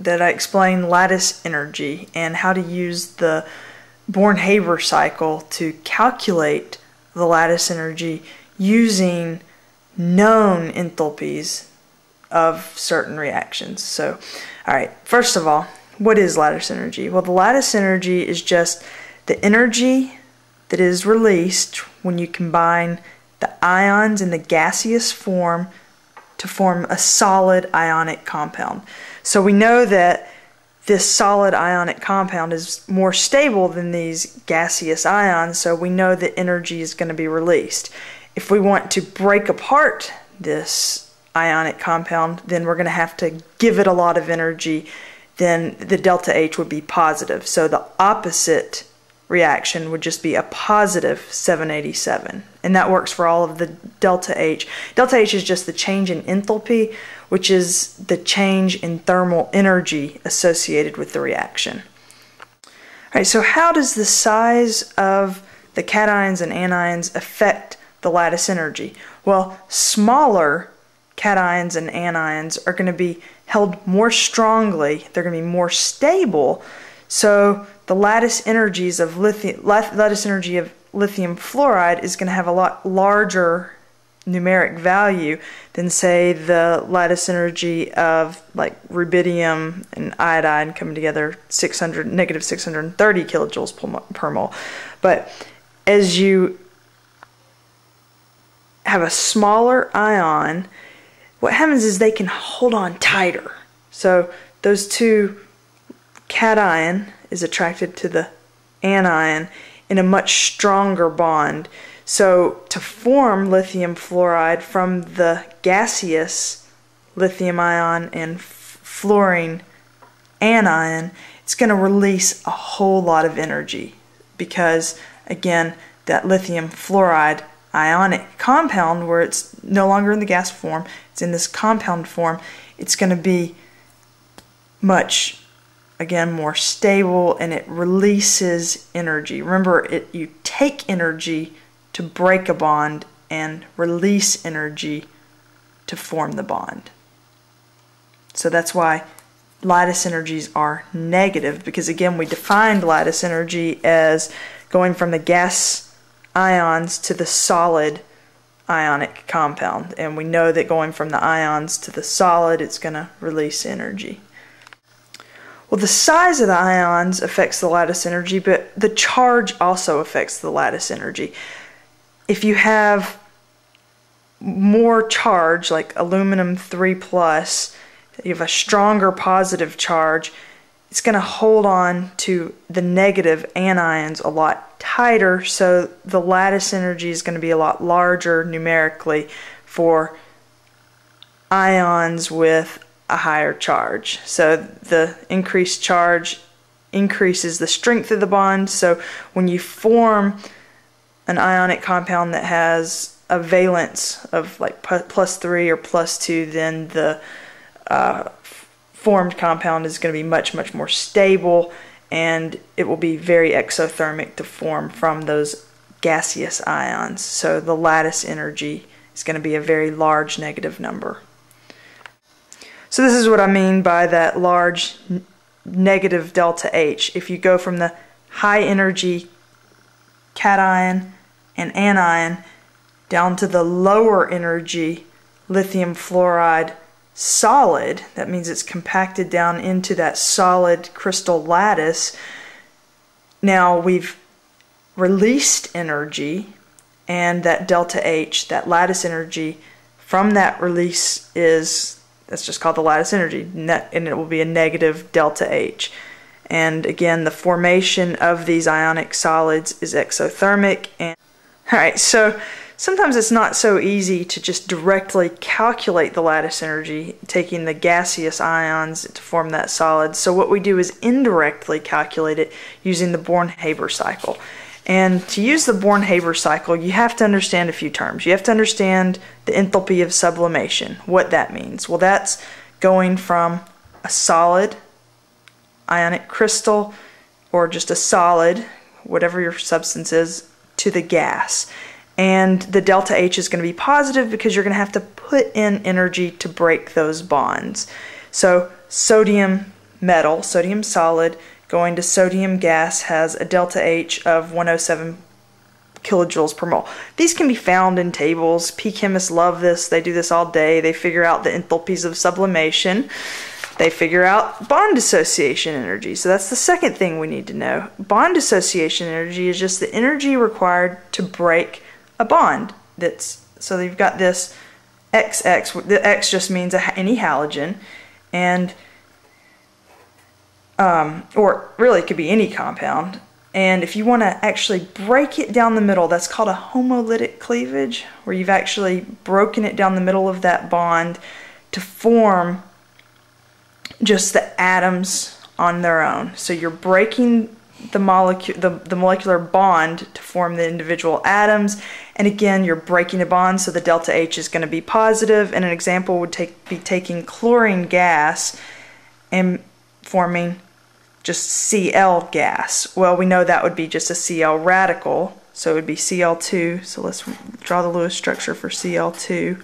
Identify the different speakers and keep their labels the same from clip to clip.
Speaker 1: that I explain lattice energy and how to use the Born-Haber cycle to calculate the lattice energy using known enthalpies of certain reactions. So, all right, first of all, what is lattice energy? Well, the lattice energy is just the energy that is released when you combine the ions in the gaseous form to form a solid ionic compound. So we know that this solid ionic compound is more stable than these gaseous ions, so we know that energy is going to be released. If we want to break apart this ionic compound, then we're going to have to give it a lot of energy, then the delta H would be positive. So the opposite reaction would just be a positive 787. And that works for all of the delta H. Delta H is just the change in enthalpy, which is the change in thermal energy associated with the reaction. All right, so how does the size of the cations and anions affect the lattice energy? Well, smaller cations and anions are going to be held more strongly, they're going to be more stable, so the lattice energies of lithium, lattice energy of lithium fluoride is going to have a lot larger numeric value than say the lattice energy of like rubidium and iodine coming together 600 negative 630 kilojoules per mole. But as you have a smaller ion what happens is they can hold on tighter. So those two cation is attracted to the anion in a much stronger bond. So to form lithium fluoride from the gaseous lithium ion and fluorine anion, it's going to release a whole lot of energy because, again, that lithium fluoride ionic compound, where it's no longer in the gas form, it's in this compound form, it's going to be much again more stable and it releases energy. Remember, it you take energy to break a bond and release energy to form the bond. So that's why lattice energies are negative because again we defined lattice energy as going from the gas ions to the solid ionic compound and we know that going from the ions to the solid it's going to release energy. Well, the size of the ions affects the lattice energy, but the charge also affects the lattice energy. If you have more charge, like aluminum 3 plus, you have a stronger positive charge, it's going to hold on to the negative anions a lot tighter, so the lattice energy is going to be a lot larger numerically for ions with a higher charge. So the increased charge increases the strength of the bond. So when you form an ionic compound that has a valence of like plus three or plus two, then the uh, formed compound is going to be much, much more stable and it will be very exothermic to form from those gaseous ions. So the lattice energy is going to be a very large negative number. So this is what I mean by that large negative delta H. If you go from the high energy cation and anion down to the lower energy lithium fluoride solid, that means it's compacted down into that solid crystal lattice. Now we've released energy and that delta H, that lattice energy from that release is that's just called the lattice energy, and it will be a negative delta H. And again, the formation of these ionic solids is exothermic. And all right, so sometimes it's not so easy to just directly calculate the lattice energy, taking the gaseous ions to form that solid. So what we do is indirectly calculate it using the Born-Haber cycle. And to use the Born-Haber cycle, you have to understand a few terms. You have to understand the enthalpy of sublimation, what that means. Well, that's going from a solid ionic crystal or just a solid, whatever your substance is, to the gas. And the delta H is going to be positive because you're going to have to put in energy to break those bonds. So sodium metal, sodium solid, going to sodium gas has a delta H of 107 kilojoules per mole. These can be found in tables. P chemists love this. They do this all day. They figure out the enthalpies of sublimation. They figure out bond dissociation energy. So that's the second thing we need to know. Bond dissociation energy is just the energy required to break a bond. That's so you've got this XX. The X just means any halogen, and um, or really it could be any compound. And if you want to actually break it down the middle, that's called a homolytic cleavage, where you've actually broken it down the middle of that bond to form just the atoms on their own. So you're breaking the molecule the, the molecular bond to form the individual atoms and again you're breaking a bond so the delta H is going to be positive. positive and an example would take be taking chlorine gas and forming just Cl gas. Well, we know that would be just a Cl radical, so it would be Cl2. So let's draw the Lewis structure for Cl2.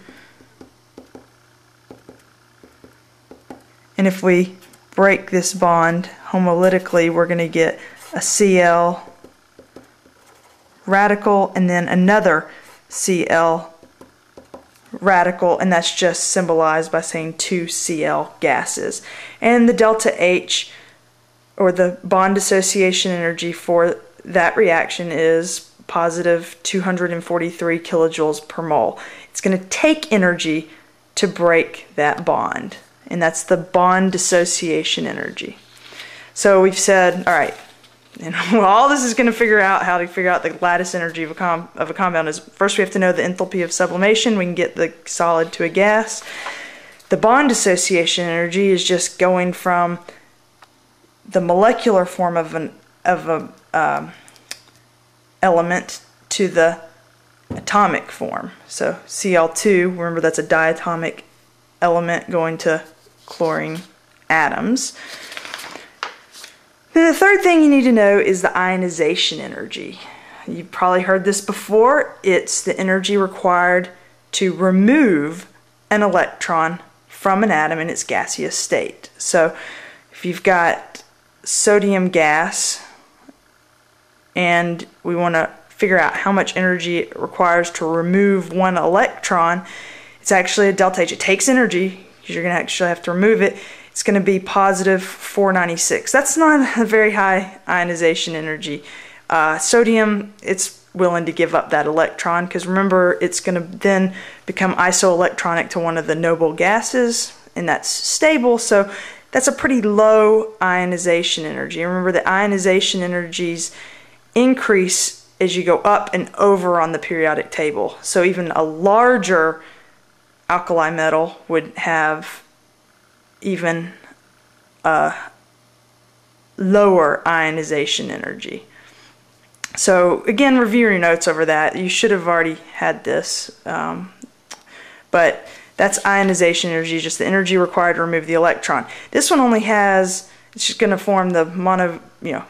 Speaker 1: And if we break this bond homolytically, we're going to get a Cl radical and then another Cl radical, and that's just symbolized by saying two Cl gases. And the delta H or the bond dissociation energy for that reaction is positive 243 kilojoules per mole. It's going to take energy to break that bond, and that's the bond dissociation energy. So we've said, all right, and all this is going to figure out how to figure out the lattice energy of a, of a compound is first we have to know the enthalpy of sublimation. We can get the solid to a gas. The bond dissociation energy is just going from the molecular form of an of a um, element to the atomic form. So Cl2, remember that's a diatomic element going to chlorine atoms. Then the third thing you need to know is the ionization energy. You've probably heard this before. It's the energy required to remove an electron from an atom in its gaseous state. So if you've got sodium gas and we want to figure out how much energy it requires to remove one electron, it's actually a delta H. It takes energy because you're going to actually have to remove it. It's going to be positive 496. That's not a very high ionization energy. Uh, sodium, it's willing to give up that electron because remember it's going to then become isoelectronic to one of the noble gases and that's stable so that's a pretty low ionization energy. Remember the ionization energies increase as you go up and over on the periodic table. So even a larger alkali metal would have even a lower ionization energy. So again, review your notes over that. You should have already had this, um, but that's ionization energy, just the energy required to remove the electron. This one only has, it's just going to form the mono, you know,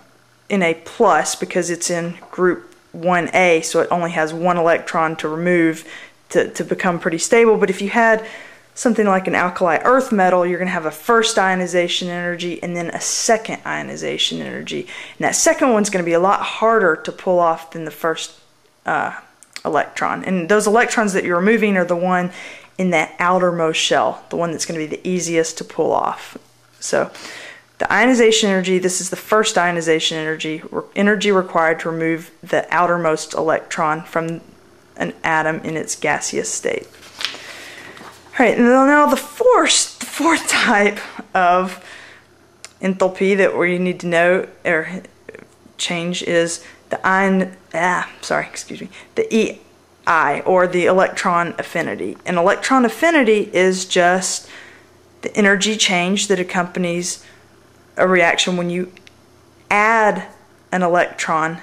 Speaker 1: in a plus because it's in group 1A, so it only has one electron to remove to, to become pretty stable. But if you had something like an alkali earth metal, you're going to have a first ionization energy and then a second ionization energy. And that second one's going to be a lot harder to pull off than the first uh, electron. And those electrons that you're removing are the one in that outermost shell, the one that's going to be the easiest to pull off. So the ionization energy, this is the first ionization energy, energy required to remove the outermost electron from an atom in its gaseous state. All right, and now the fourth, the fourth type of enthalpy that we need to know or change is the ion, ah, sorry, excuse me, the E I, or the electron affinity. And electron affinity is just the energy change that accompanies a reaction when you add an electron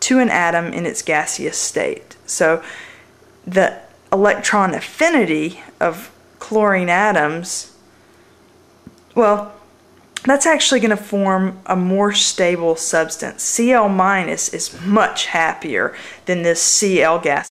Speaker 1: to an atom in its gaseous state. So the electron affinity of chlorine atoms, well, that's actually going to form a more stable substance. Cl minus is much happier than this Cl gas.